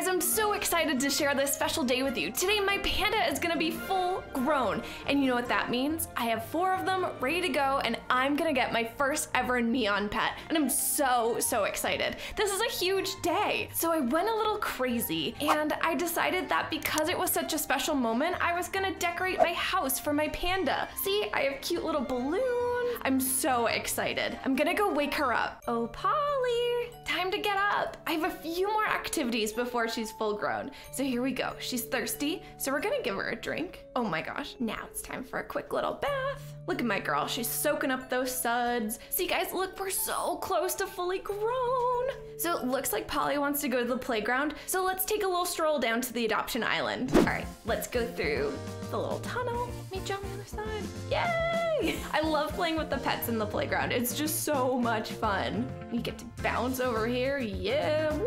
Guys, I'm so excited to share this special day with you. Today, my panda is gonna be full grown. And you know what that means? I have four of them ready to go, and I'm gonna get my first ever neon pet. And I'm so, so excited. This is a huge day. So I went a little crazy, and I decided that because it was such a special moment, I was gonna decorate my house for my panda. See, I have cute little balloons. I'm so excited. I'm gonna go wake her up. Oh, Polly, time to get up. I have a few more activities before she's full grown. So here we go. She's thirsty, so we're gonna give her a drink. Oh my gosh, now it's time for a quick little bath. Look at my girl, she's soaking up those suds. See guys, look, we're so close to fully grown. So it looks like Polly wants to go to the playground, so let's take a little stroll down to the adoption island. All right, let's go through the little tunnel. Meet you on the other side. Yay! I love playing with the pets in the playground. It's just so much fun. You get to bounce over here. Yeah, woo!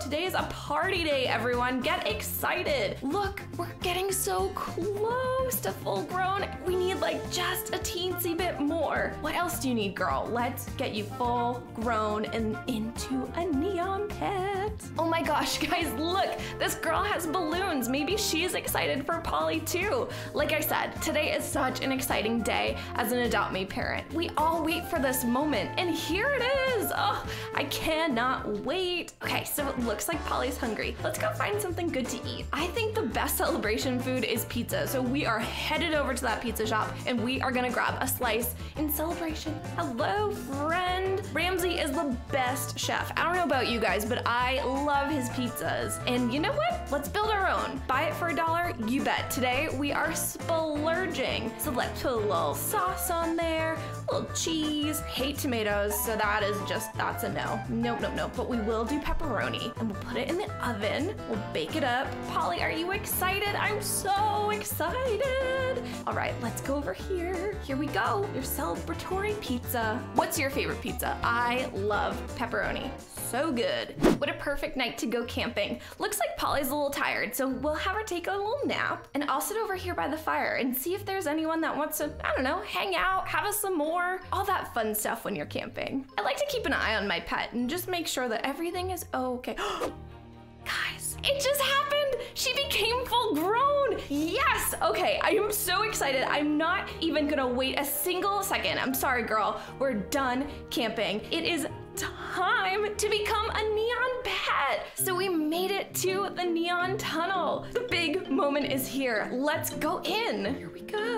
Today is a party day, everyone. Get excited. Look, we're getting so close to full grown. We need like just a teensy bit more. What else do you need, girl? Let's get you full grown and into a neon pet. Oh my gosh, guys, look. This girl has balloons. Maybe she's excited for Polly too. Like I said, today is such an exciting day as an Adopt Me parent. We all wait for this moment, and here it is. Oh, I cannot wait. Okay, so it looks like Polly's hungry. Let's go find something good to eat. I think the best celebration food is pizza, so we are headed over to that pizza shop and we are gonna grab a slice in celebration. Hello, friend. Ramsey is the best chef. I don't know about you guys, but I love his pizzas. And you know what? Let's build our own. Buy it for a dollar, you bet. Today we are splurging. So let's put a little sauce on there, cheese. Hate tomatoes, so that is just, that's a no. Nope, nope, nope. But we will do pepperoni and we'll put it in the oven. We'll bake it up. Polly, are you excited? I'm so excited. All right, let's go over here. Here we go. Your celebratory pizza. What's your favorite pizza? I love pepperoni. So good. What a perfect night to go camping. Looks like Polly's a little tired, so we'll have her take a little nap. And I'll sit over here by the fire and see if there's anyone that wants to, I don't know, hang out, have us some more, all that fun stuff when you're camping. I like to keep an eye on my pet and just make sure that everything is okay. Guys, it just happened! Okay, I am so excited. I'm not even gonna wait a single second. I'm sorry, girl. We're done camping. It is time to become a neon pet. So we made it to the neon tunnel. The big moment is here. Let's go in. Here we go.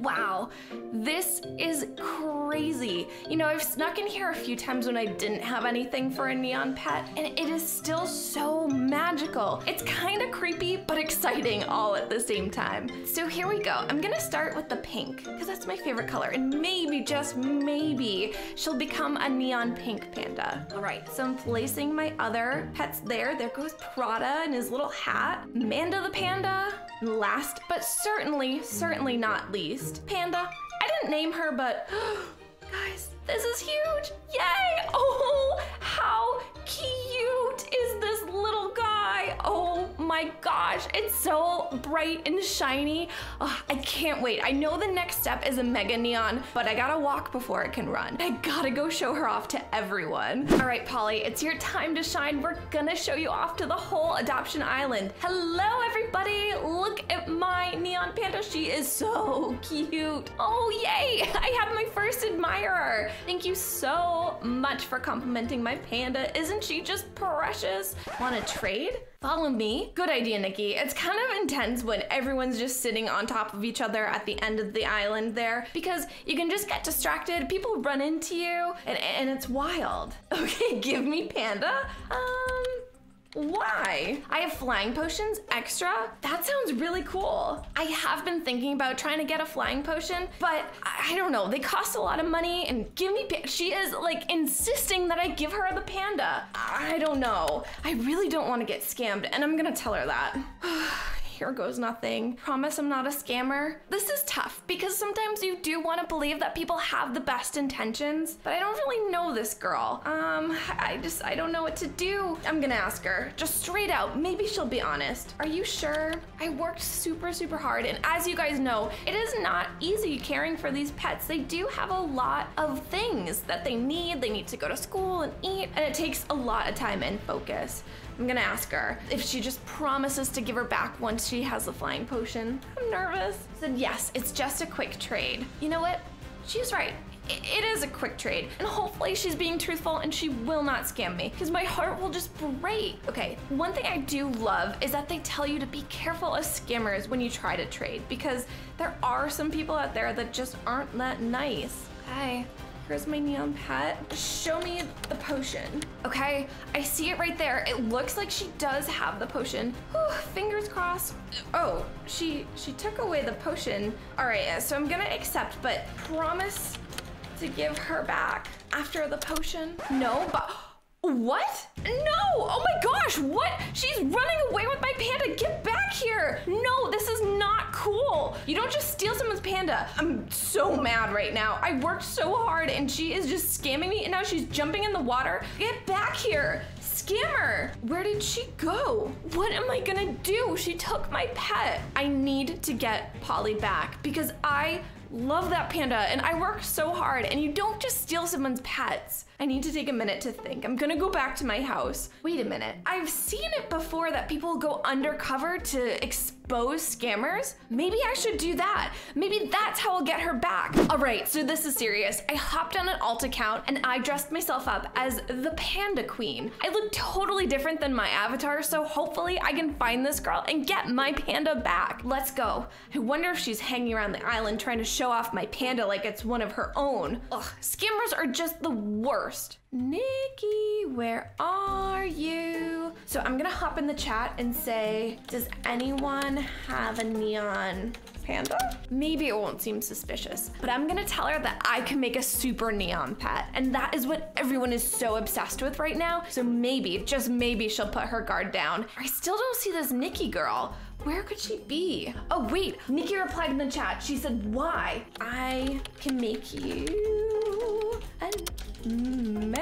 Wow, this is crazy. You know, I've snuck in here a few times when I didn't have anything for a neon pet, and it is still so magical. It's kind of creepy, but exciting all at the same time. So here we go. I'm gonna start with the pink, because that's my favorite color, and maybe, just maybe, she'll become a neon pink panda. All right, so I'm placing my other pets there. There goes Prada and his little hat. Manda the panda. Last, but certainly, certainly not least, Panda. I didn't name her, but guys, this is huge. Yay! Oh, how my gosh, it's so bright and shiny. Oh, I can't wait. I know the next step is a mega neon, but I gotta walk before it can run. I gotta go show her off to everyone. All right, Polly, it's your time to shine. We're gonna show you off to the whole adoption island. Hello, everybody. Look at my neon panda. She is so cute. Oh, yay. I have my first admirer. Thank you so much for complimenting my panda. Isn't she just precious? Wanna trade? Follow me. Good idea, Nikki. It's kind of intense when everyone's just sitting on top of each other at the end of the island there because you can just get distracted. People run into you and, and it's wild. Okay, give me panda. Um, why? I have flying potions extra? That sounds really cool. I have been thinking about trying to get a flying potion, but I, I don't know. They cost a lot of money and give me, she is like insisting that I give her the panda. I don't know. I really don't want to get scammed and I'm gonna tell her that. here goes nothing. Promise I'm not a scammer. This is tough because sometimes you do want to believe that people have the best intentions, but I don't really know this girl. Um, I just, I don't know what to do. I'm gonna ask her, just straight out. Maybe she'll be honest. Are you sure? I worked super, super hard, and as you guys know, it is not easy caring for these pets. They do have a lot of things that they need. They need to go to school and eat, and it takes a lot of time and focus. I'm gonna ask her if she just promises to give her back once she has the flying potion. I'm nervous. Said yes, it's just a quick trade. You know what? She's right. It is a quick trade, and hopefully she's being truthful and she will not scam me because my heart will just break. Okay, one thing I do love is that they tell you to be careful of scammers when you try to trade because there are some people out there that just aren't that nice. Okay, Here's my neon pet. Show me the potion. Okay, I see it right there. It looks like she does have the potion. Whew, fingers crossed. Oh, she she took away the potion. All right, so I'm gonna accept, but promise to give her back after the potion. No, but what? No! Oh my gosh, what? She's running away with my panda. Get back here. No, this is not cool. You don't just steal someone's panda. I'm so mad right now. I worked so hard and she is just scamming me and now she's jumping in the water. Get back here. Scammer! Where did she go? What am I gonna do? She took my pet. I need to get Polly back because I love that panda and I work so hard and you don't just steal someone's pets. I need to take a minute to think. I'm gonna go back to my house. Wait a minute. I've seen it before that people go undercover to expose scammers. Maybe I should do that. Maybe that's how I'll get her back. All right, so this is serious. I hopped on an alt account and I dressed myself up as the panda queen. I look totally different than my avatar, so hopefully I can find this girl and get my panda back. Let's go. I wonder if she's hanging around the island trying to show off my panda like it's one of her own. Ugh, scammers are just the worst. Nikki, where are you? So I'm gonna hop in the chat and say, does anyone have a neon panda? Maybe it won't seem suspicious, but I'm gonna tell her that I can make a super neon pet. And that is what everyone is so obsessed with right now. So maybe, just maybe she'll put her guard down. I still don't see this Nikki girl. Where could she be? Oh wait, Nikki replied in the chat. She said, why? I can make you me-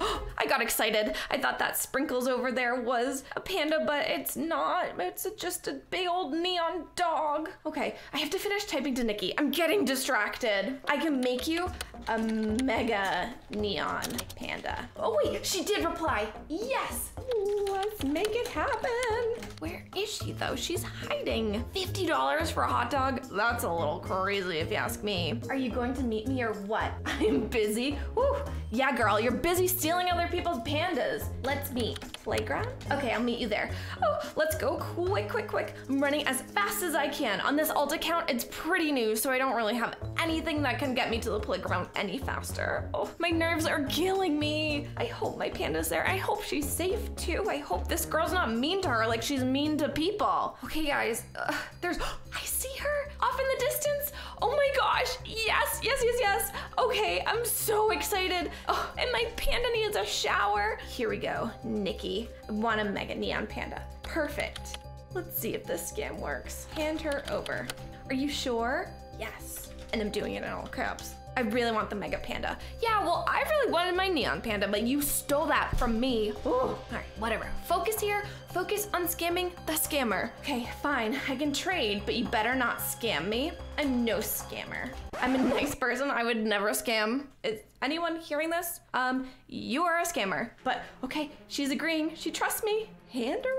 I got excited. I thought that sprinkles over there was a panda, but it's not. It's just a big old neon dog. Okay, I have to finish typing to Nikki. I'm getting distracted. I can make you a mega neon panda. Oh wait, she did reply. Yes, let's make it happen. Where is she though? She's hiding. $50 for a hot dog? That's a little crazy if you ask me. Are you going to meet me or what? I'm busy. Woo. Yeah, girl, you're busy stealing other people's pandas. Let's meet. Playground? Okay, I'll meet you there. Oh, let's go quick, quick, quick. I'm running as fast as I can. On this alt account, it's pretty new, so I don't really have anything that can get me to the playground any faster. Oh, my nerves are killing me. I hope my panda's there. I hope she's safe too. I hope this girl's not mean to her like she's mean to people. Okay, guys, uh, there's, I see her off in the distance. Oh my gosh, yes, yes, yes, yes. Okay, I'm so excited. Oh, and my panda needs a shower. Here we go, Nikki. I want a mega neon panda. Perfect. Let's see if this scam works. Hand her over. Are you sure? Yes. And I'm doing it in all caps. I really want the mega panda. Yeah, well, I really wanted my neon panda, but you stole that from me. Ooh. All right, whatever. Focus here. Focus on scamming the scammer. Okay, fine. I can trade, but you better not scam me. I'm no scammer. I'm a nice person. I would never scam. Is anyone hearing this? Um, you are a scammer. But okay, she's agreeing. She trusts me. Hand her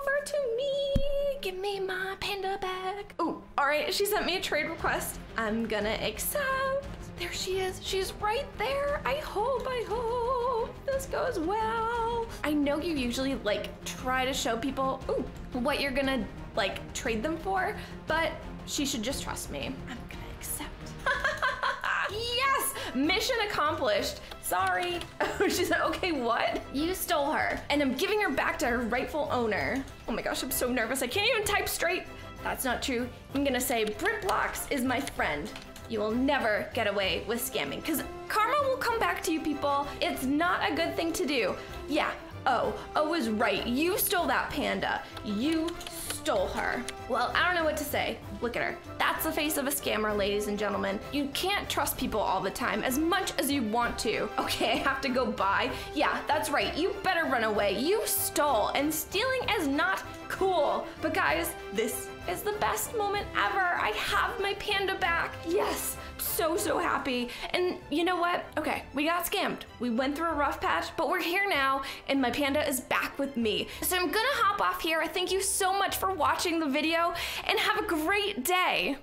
over to me. Give me my panda back. Oh, all right. She sent me a trade request. I'm gonna accept. There she is. She's right there. I hope, I hope this goes well. I know you usually like try to show people ooh, what you're gonna like trade them for, but she should just trust me. I'm gonna accept. yes! Mission accomplished. Sorry. Oh, she said, okay, what? You stole her, and I'm giving her back to her rightful owner. Oh my gosh, I'm so nervous. I can't even type straight. That's not true. I'm gonna say BritBlocks is my friend. You will never get away with scamming because karma will come back to you, people. It's not a good thing to do. Yeah. Oh, oh was right. You stole that panda. You stole her. Well, I don't know what to say. Look at her. That's the face of a scammer, ladies and gentlemen. You can't trust people all the time as much as you want to. Okay, I have to go buy. Yeah, that's right. You better run away. You stole, and stealing is not cool. But guys, this is the best moment ever. I have my panda back. Yes, so, so happy. And you know what? Okay, we got scammed. We went through a rough patch, but we're here now, and my panda is back with me. So I'm gonna hop off here. I thank you so much for watching the video, and have a great day.